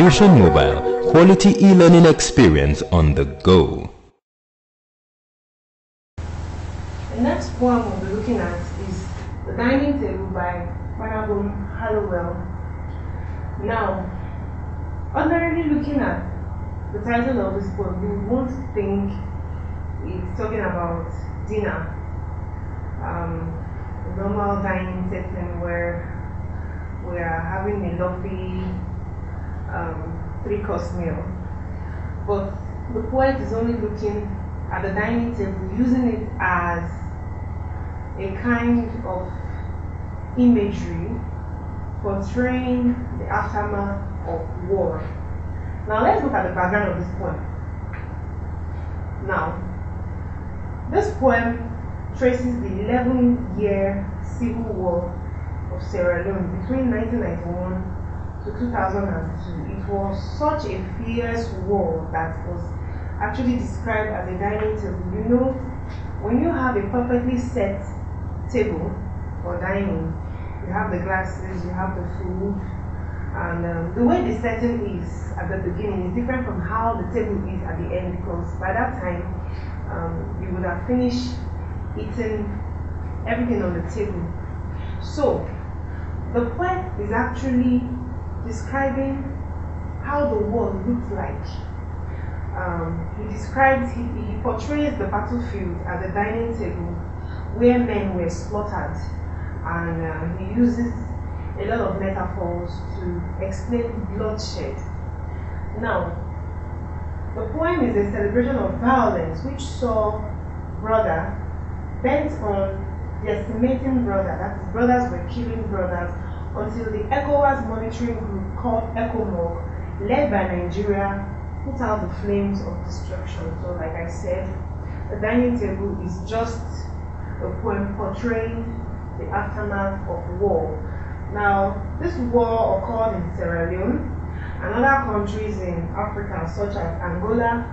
Fusion Mobile, quality e-learning experience on the go. The next poem we'll be looking at is The Dining Table by Honorable Hallowell. Now, ordinarily looking at the title of this poem, you won't think it's talking about dinner, um, normal dining setting where we are having a lovely um, three course meal. But the poet is only looking at the dining table, using it as a kind of imagery portraying the aftermath of war. Now let's look at the background of this poem. Now, this poem traces the 11 year civil war of Sierra Leone between 1991 to 2002. It was such a fierce war that was actually described as a dining table. You know, when you have a perfectly set table for dining, you have the glasses, you have the food, and um, the way the setting is at the beginning is different from how the table is at the end because by that time um, you would have finished eating everything on the table. So, the poet is actually describing how the world looked like. Um, he describes, he, he portrays the battlefield as a dining table where men were slaughtered, and uh, he uses a lot of metaphors to explain bloodshed. Now, the poem is a celebration of violence which saw brother bent on decimating brother, that is, brothers were killing brothers, until the ECOWAS monitoring group called ECOMOG, led by Nigeria, put out the flames of destruction. So, like I said, the dining table is just a poem portraying the aftermath of war. Now, this war occurred in Sierra Leone and other countries in Africa, such as Angola,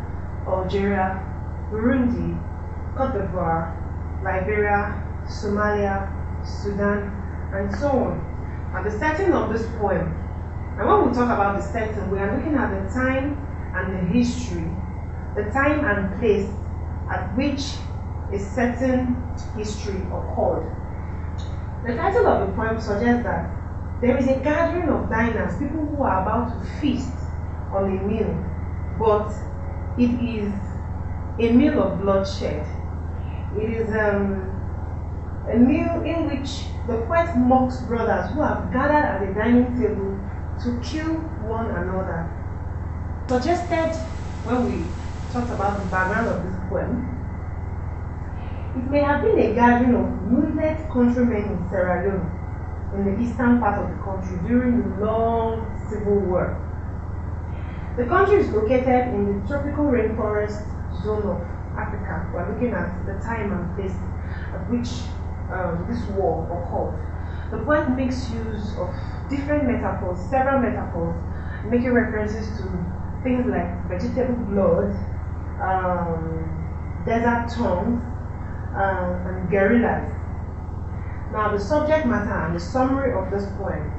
Algeria, Burundi, Cote d'Ivoire, Liberia, Somalia, Sudan, and so on. And the setting of this poem, and when we talk about the setting, we are looking at the time and the history, the time and place at which a certain history occurred. The title of the poem suggests that there is a gathering of diners, people who are about to feast on a meal, but it is a meal of bloodshed. It is um, a meal in which the poet mocks brothers who have gathered at the dining table to kill one another. Suggested when we talked about the background of this poem, it may have been a gathering of wounded countrymen in Sierra Leone, in the eastern part of the country during the long civil war. The country is located in the tropical rainforest zone of Africa. We're looking at the time and place at which um, this war occurred. The poet makes use of different metaphors, several metaphors, making references to things like vegetable blood, um, desert tongues, um, and guerrillas. Now, the subject matter and the summary of this poem.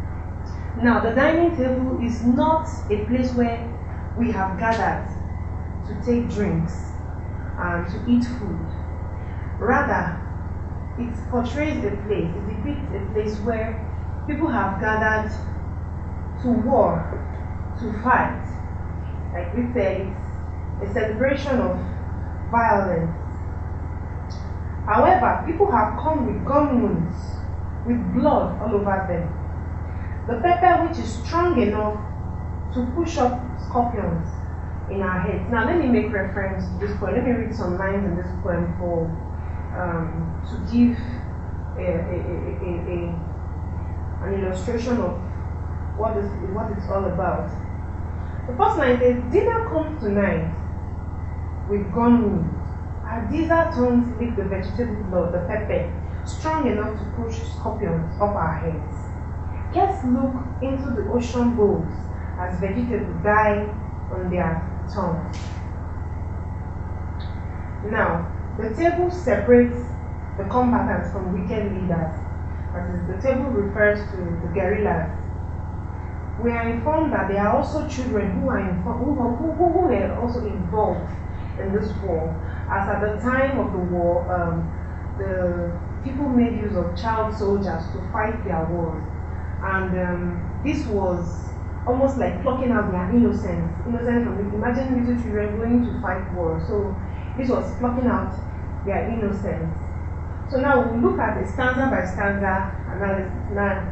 Now, the dining table is not a place where we have gathered to take drinks and to eat food. Rather, it portrays a place, it depicts a place where people have gathered to war, to fight. Like we said, it's a celebration of violence. However, people have come with gun wounds, with blood all over them. The pepper, which is strong enough to push up scorpions in our heads. Now, let me make reference to this poem. Let me read some lines in this poem for um, to give a, a, a, an illustration of what is what it's all about. The first line says, "Dinner comes tonight with gun wounds. Our desert tongues lick the vegetable blood, the pepper, strong enough to push scorpions off our heads. Let's look into the ocean bowls as vegetables die on their tongues. Now, the table separates the combatants from wicked leaders. Is, the table refers to the guerrillas. we are informed that there are also children who are who, who, who, who were also involved in this war. As at the time of the war, um, the people made use of child soldiers to fight their wars. And um, this was almost like plucking out their innocence. Innocence from imagine little children going to fight war. So this was plucking out their innocence. So now we look at the stanza by stanza analysis. Now,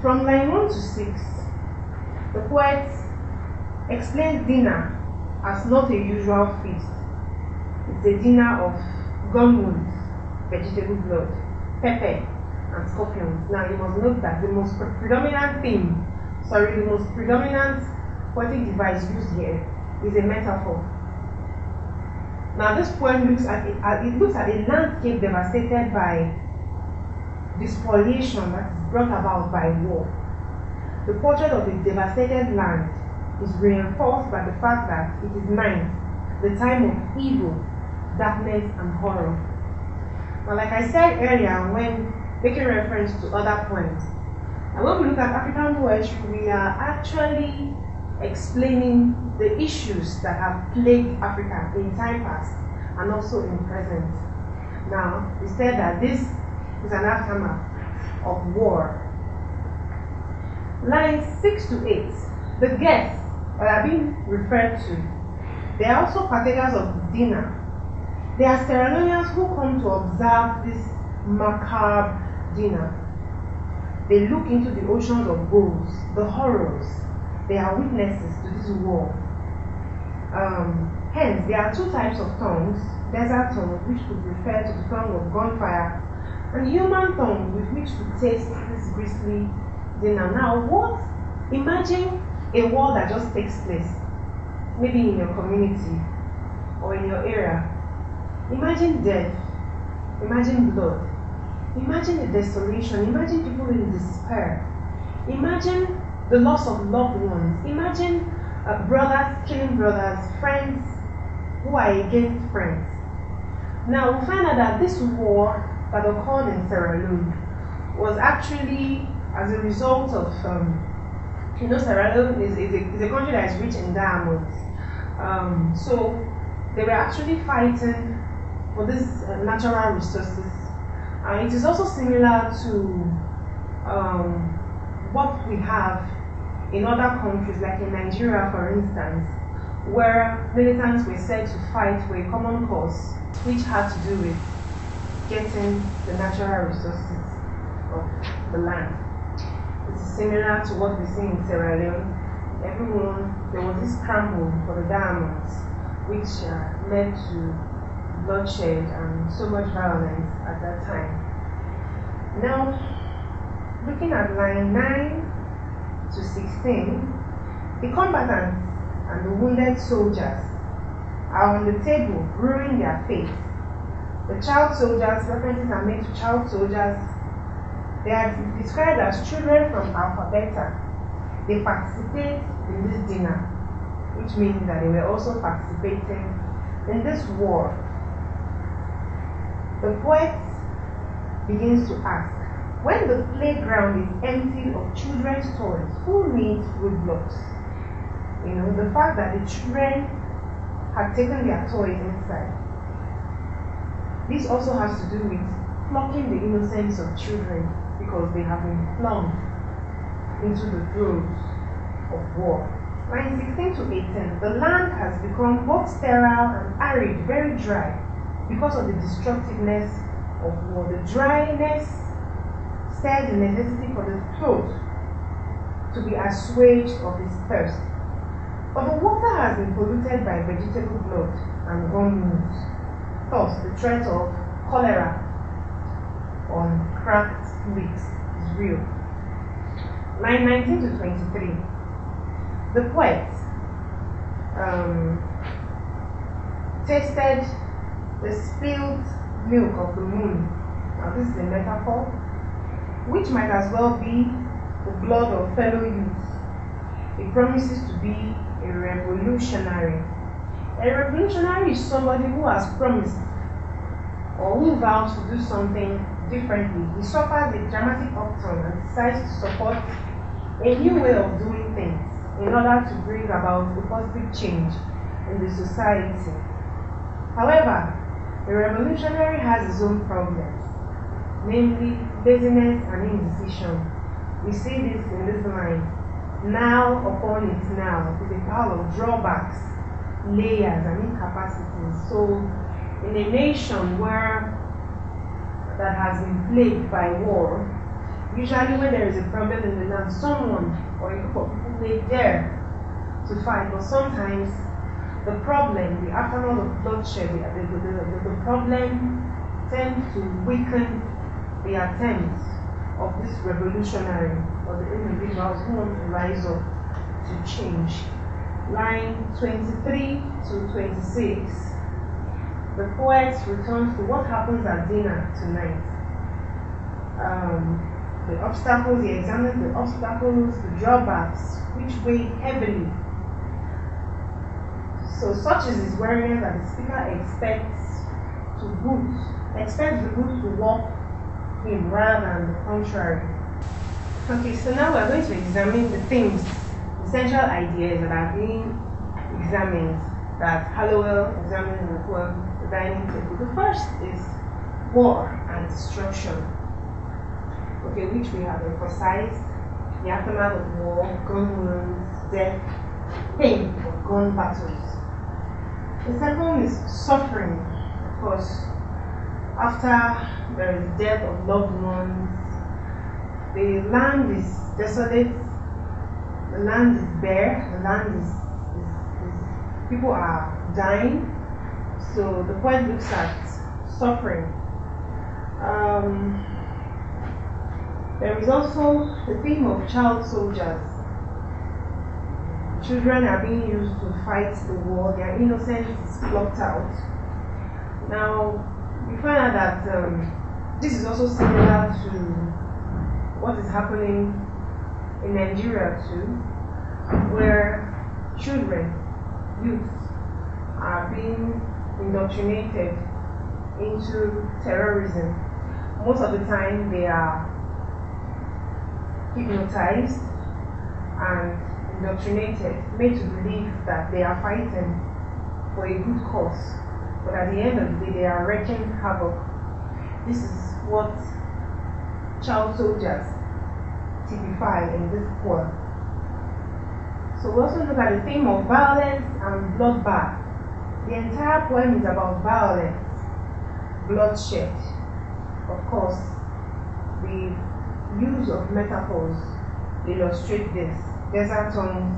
from line 1 to 6, the poet explains dinner as not a usual feast. It's a dinner of gun wounds, vegetable blood, pepper, and scorpions. Now you must note that the most predominant theme, sorry, the most predominant poetic device used here is a metaphor. Now this poem looks at it, it looks at a landscape devastated by spoliation that is brought about by war. The portrait of a devastated land is reinforced by the fact that it is night, the time of evil, darkness, and horror. Now, like I said earlier, when making reference to other poems, and when we look at African poetry, we are actually explaining the issues that have plagued Africa in time past and also in present. Now, he said that this is an aftermath of war. Lines 6 to 8. The guests that are being referred to, they are also partakers of dinner. They are Sierra who come to observe this macabre dinner. They look into the oceans of woes, the horrors. They are witnesses to this war. Um, hence, there are two types of tongues desert tongue, which could refer to the tongue of gunfire and human tongue with which to taste this grisly dinner. Now, what? Imagine a war that just takes place, maybe in your community or in your area. Imagine death, imagine blood, imagine the desolation, imagine people in despair, imagine the loss of loved ones, imagine uh, brothers killing brothers, friends who are against friends. Now, we find out that this war that occurred in Sierra Leone was actually as a result of, um, you know, Sierra Leone is, is, a, is a country that is rich in diamonds. Um, so they were actually fighting for these uh, natural resources. And it is also similar to um, what we have in other countries, like in Nigeria, for instance, where militants were said to fight for a common cause, which had to do with getting the natural resources of the land. It's similar to what we see in Sierra Leone. Everyone, there was this scramble for the diamonds, which uh, led to bloodshed and so much violence at that time. Now, looking at line 9 to 16, the combatants and the wounded soldiers are on the table brewing their fate the child soldiers, references are made to child soldiers. They are described as children from Alpha Beta. They participate in this dinner, which means that they were also participating in this war. The poet begins to ask, when the playground is empty of children's toys, who needs roadblocks? You know, the fact that the children had taken their toys inside this also has to do with plucking the innocence of children because they have been flung into the throes of war. Line 16 to 18, the land has become both sterile and arid, very dry, because of the destructiveness of war. The dryness said the necessity for the throat to be assuaged of its thirst. But the water has been polluted by vegetable blood and wounds. Thus, the threat of cholera on cracked weeks is real. Line 19 to 23. The poet um, tasted the spilled milk of the moon. Now, this is a metaphor, which might as well be the blood of fellow youth. It promises to be a revolutionary a revolutionary is somebody who has promised or who vows to do something differently. He suffers a dramatic upturn and decides to support a new way of doing things in order to bring about a positive change in the society. However, the revolutionary has his own problems, namely laziness and indecision. We see this in this line. Now upon it now is a pile of drawbacks, layers, and incapacities. So, in a nation where that has been plagued by war, usually when there is a problem in the land, someone or a group of people may dare to fight, but sometimes the problem, the aftermath of bloodshed, the, the, the, the problem tends to weaken the attempts of this revolutionary or the individuals who want to rise up to change. Line 23 to 26, the poet returns to what happens at dinner tonight. Um, the obstacles, he examines the obstacles, the drawbacks, which weigh heavily. So such is his weariness that the speaker expects to boot, expects the boot to walk him rather than the contrary. Okay, so now we're going to examine the things, essential ideas that are being examined that Hallowell examined in the poem The Dining Table. The first is war and destruction. Okay, which we have emphasized the aftermath of war, gun wounds, death, pain of gun battles. The second is suffering, of course, after there is death of loved ones, the land is desolate, the land is bare, the land is, is, is people are dying. So the poet looks at suffering. Um, there is also the theme of child soldiers. Children are being used to fight the war, their innocence is plucked out. Now, we find out that um, this is also similar to what is happening in Nigeria too, where children, youths, are being indoctrinated into terrorism. Most of the time, they are hypnotized and indoctrinated, made to believe that they are fighting for a good cause, but at the end of the day, they are wreaking havoc. This is what child soldiers typify in this poem. So we also look at the theme of violence and bloodbath. The entire poem is about violence, bloodshed. Of course, the use of metaphors illustrate this. Desert tongues,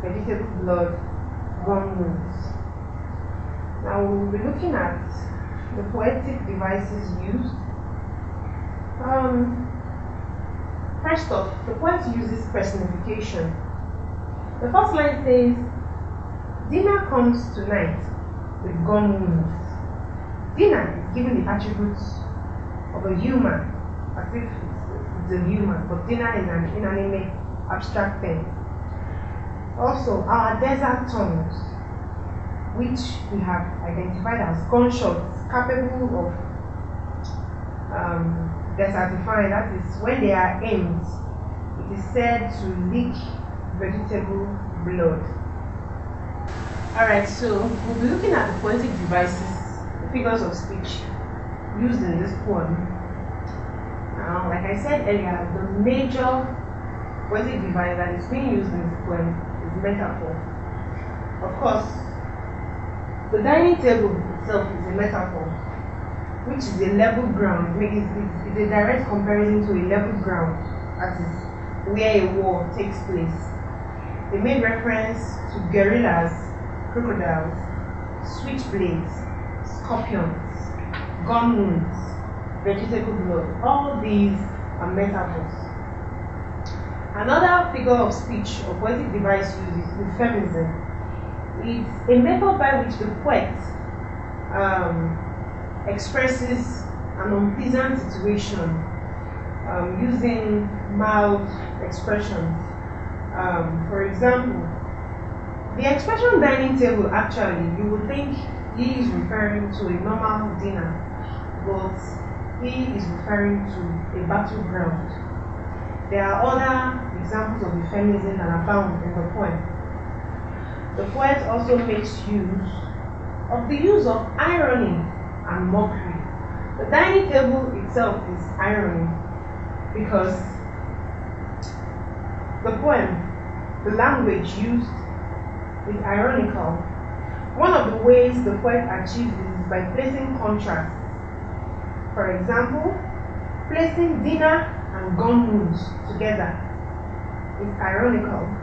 vegetable blood, gun wounds. Now we will be looking at the poetic devices used um, first off, the poet uses personification. The first line says, Dinner comes tonight with gun wounds. Dinner is given the attributes of a human, as if it's a human, but dinner is an inanimate, abstract thing. Also, our desert tongues, which we have identified as gunshots capable of um, desertifying, that is when they are aimed, it is said to leak vegetable blood. Alright, so we'll be looking at the poetic devices, the figures of speech used in this poem. Now, like I said earlier, the major poetic device that is being used in this poem is metaphor. Of course, the dining table itself is a metaphor which is a level ground, it's, it's, it's a direct comparison to a level ground, as is where a war takes place. They made reference to gorillas, crocodiles, switchblades, scorpions, gun wounds, vegetable blood. All these are metaphors. Another figure of speech or poetic device used is euphemism. It's a method by which the poet um, expresses an unpleasant situation um, using mild expressions. Um, for example, the expression dining table actually, you would think he is referring to a normal dinner, but he is referring to a battleground. There are other examples of euphemism that are found in the poem. The poet also makes use of the use of irony and mockery. The dining table itself is irony because the poem, the language used is ironical. One of the ways the poet achieves this is by placing contrasts. For example, placing dinner and gun together is ironical.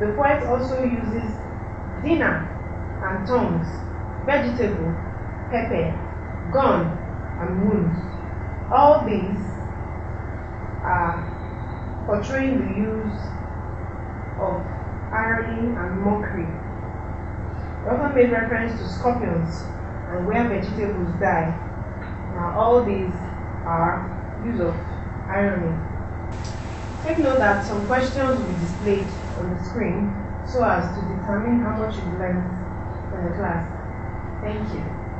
The poet also uses dinner and tongues, vegetable, pepper, gun, and wounds. All these are portraying the use of irony and mockery. He often made reference to scorpions and where vegetables die. Now, all these are use of irony. Take note that some questions will be displayed on the screen so as to determine how much you've learned uh, in the class. Thank you.